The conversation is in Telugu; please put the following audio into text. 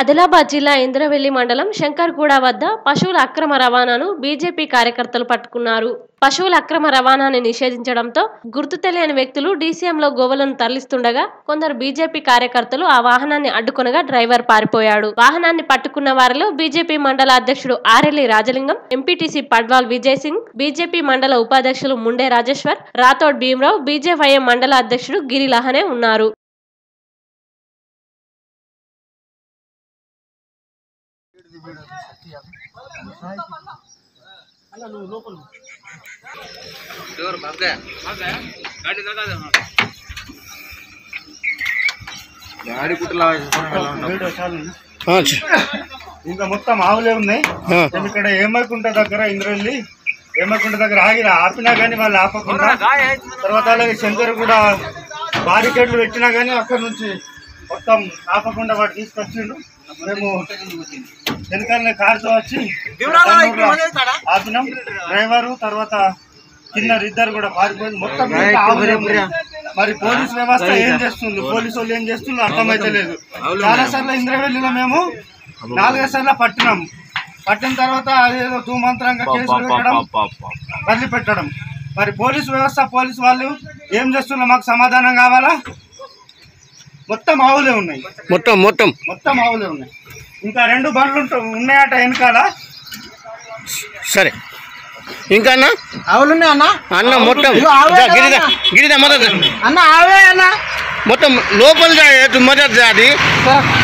ఆదిలాబాద్ జిల్లా ఇంద్రవెల్లి మండలం శంకర్గూడ వద్ద పశువుల అక్రమ రవాణాను బీజేపీ కార్యకర్తలు పట్టుకున్నారు. పశువుల అక్రమ రవాణాని నిషేధించడంతో గుర్తు తెలియని వ్యక్తులు డీసీఎంలో గోవులను తరలిస్తుండగా కొందరు బీజేపీ కార్యకర్తలు ఆ వాహనాన్ని అడ్డుకునగా డ్రైవర్ పారిపోయాడు. వాహనాన్ని పట్టుకున్న వారిలో బీజేపీ మండల అధ్యక్షుడు ఆరెల్లి రాజలింగం ఎంపీటీసీ పడ్వాల్ విజయ్ సింగ్ బీజేపీ మండల ఉపాధ్యక్షులు ముండే రాజేశ్వర్ రాథోడ్ భీమరావు బీజేవైఎం మండల అధ్యక్షుడు గిరి లహనే ఉన్నారు. ఇంకా మొత్తం ఆవులే ఉన్నాయి. ఇక్కడ ఏమైకుంట దగ్గర ఇంద్రల్లి ఏమైకుంట దగ్గర ఆగిన ఆపినా కానీ వాళ్ళు ఆపకుండా తర్వాత అలాగే శంకర్ కూడా బారికేడ్లు పెట్టినా కానీ అక్కడ నుంచి మొత్తం ఆపకుండా వాడు తీసుకొచ్చిండు. మేము వెనకాలనే కారుతో వచ్చి ఆపినాం. డ్రైవరు తర్వాత కింద ఇద్దరు కూడా పారిపోయింది. మొత్తం. మరి పోలీస్ వ్యవస్థ ఏం చేస్తుంది పోలీసు వాళ్ళు ఏం చేస్తుందో అర్థమైతే లేదు. చాలా సార్లు ఇంద్రవెల్లిలో మేము నాలుగైదు సార్లు పట్టినాం. పట్టిన తర్వాత అదేదో తూమంత్రంగా కేసులు పెట్టడం వదిలిపెట్టడం. మరి పోలీస్ వ్యవస్థ పోలీస్ వాళ్ళు ఏం చేస్తున్నా మాకు సమాధానం కావాలా? మొత్తం ఆవులే ఉన్నాయి. మొత్తం మొత్తం. మొత్తం ఆవులే ఉన్నాయి. ఇంకా రెండు బండ్లు ఉన్నాయట వెనకాల. సరే. ఇంకా అన్న? ఆవులున్నాయి అన్న. అన్న మొత్తం. గిరిదా. గిరిదా మొదట అన్న. ఆవే అన్న. మొత్తం లోపల మొదట అది. సరే.